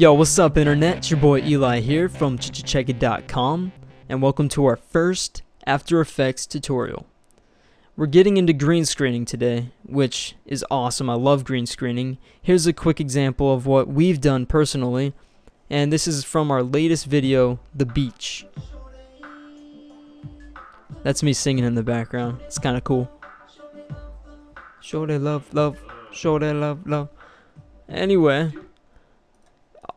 Yo, what's up, internet? It's your boy Eli here from ChChCheckit.com, and welcome to our first After Effects tutorial. We're getting into green screening today, which is awesome. I love green screening. Here's a quick example of what we've done personally, and this is from our latest video, The Beach. That's me singing in the background. It's kind of cool. Show that love, love, show that love, love. Anyway,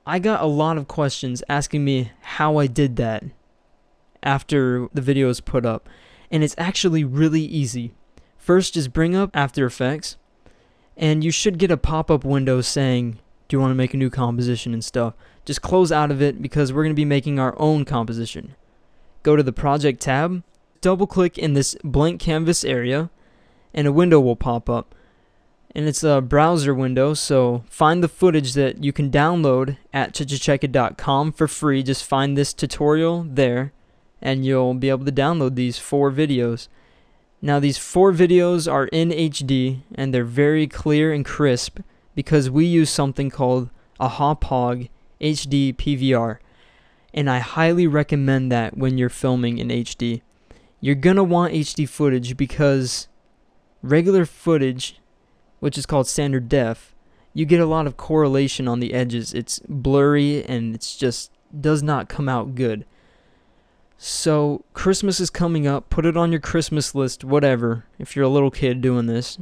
I got a lot of questions asking me how I did that after the video is put up. And it's actually really easy. First, just bring up After Effects, and you should get a pop up window saying, Do you want to make a new composition and stuff? Just close out of it because we're going to be making our own composition. Go to the Project tab, double click in this blank canvas area, and a window will pop up and it's a browser window so find the footage that you can download at chchcheckit.com for free. Just find this tutorial there and you'll be able to download these four videos. Now these four videos are in HD and they're very clear and crisp because we use something called a Hauppauge HD PVR and I highly recommend that when you're filming in HD you're gonna want HD footage because regular footage which is called standard def, you get a lot of correlation on the edges. It's blurry and it's just does not come out good. So, Christmas is coming up. Put it on your Christmas list, whatever. If you're a little kid doing this,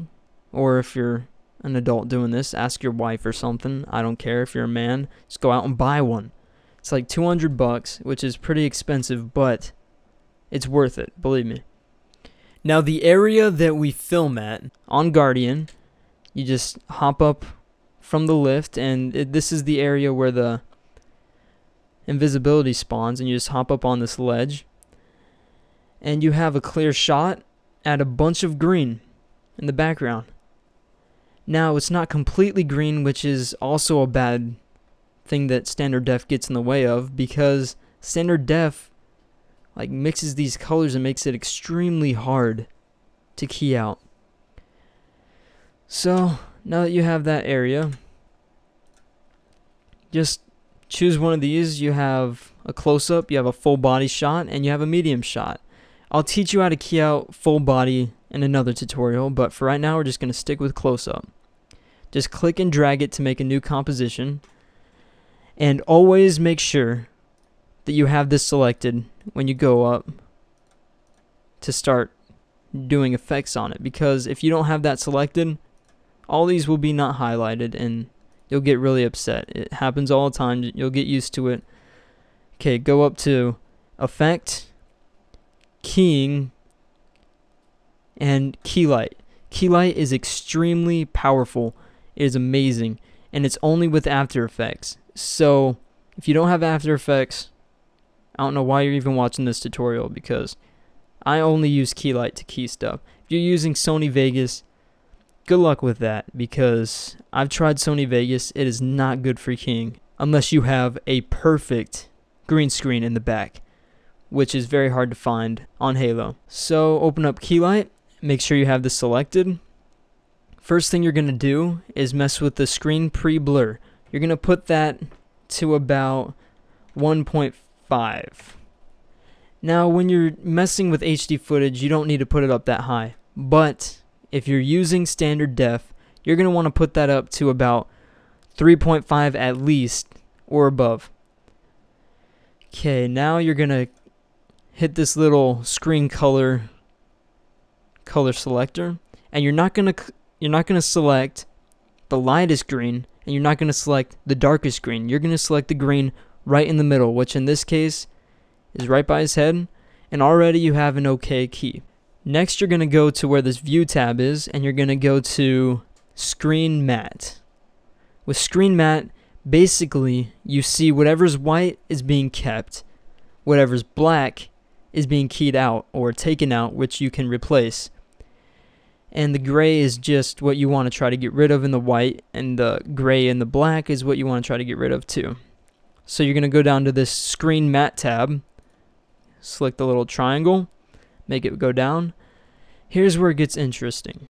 or if you're an adult doing this, ask your wife or something. I don't care if you're a man. Just go out and buy one. It's like 200 bucks, which is pretty expensive, but it's worth it, believe me. Now, the area that we film at on Guardian you just hop up from the lift and it, this is the area where the invisibility spawns and you just hop up on this ledge and you have a clear shot at a bunch of green in the background. Now it's not completely green which is also a bad thing that standard def gets in the way of because standard def like mixes these colors and makes it extremely hard to key out. So, now that you have that area, just choose one of these. You have a close-up, you have a full body shot, and you have a medium shot. I'll teach you how to key out full body in another tutorial, but for right now we're just going to stick with close-up. Just click and drag it to make a new composition. And always make sure that you have this selected when you go up to start doing effects on it because if you don't have that selected all these will be not highlighted and you'll get really upset. It happens all the time. You'll get used to it. Okay, go up to Effect, Keying, and Keylight. Keylight is extremely powerful. It is amazing. And it's only with After Effects. So, if you don't have After Effects, I don't know why you're even watching this tutorial because I only use Keylight to key stuff. If you're using Sony Vegas, good luck with that because I've tried Sony Vegas. It is not good for keying unless you have a perfect green screen in the back, which is very hard to find on Halo. So open up Keylight, make sure you have this selected. First thing you're going to do is mess with the screen pre-blur. You're going to put that to about 1.5. Now when you're messing with HD footage, you don't need to put it up that high, but if you're using standard def, you're going to want to put that up to about 3.5 at least or above. Okay, now you're going to hit this little screen color color selector and you're not going to you're not going to select the lightest green and you're not going to select the darkest green. You're going to select the green right in the middle, which in this case is right by his head, and already you have an okay key. Next, you're going to go to where this View tab is, and you're going to go to Screen Matte. With Screen Matte, basically, you see whatever's white is being kept, whatever's black is being keyed out or taken out, which you can replace. And the gray is just what you want to try to get rid of in the white, and the gray and the black is what you want to try to get rid of too. So you're going to go down to this Screen Matte tab, select the little triangle, make it go down. Here's where it gets interesting.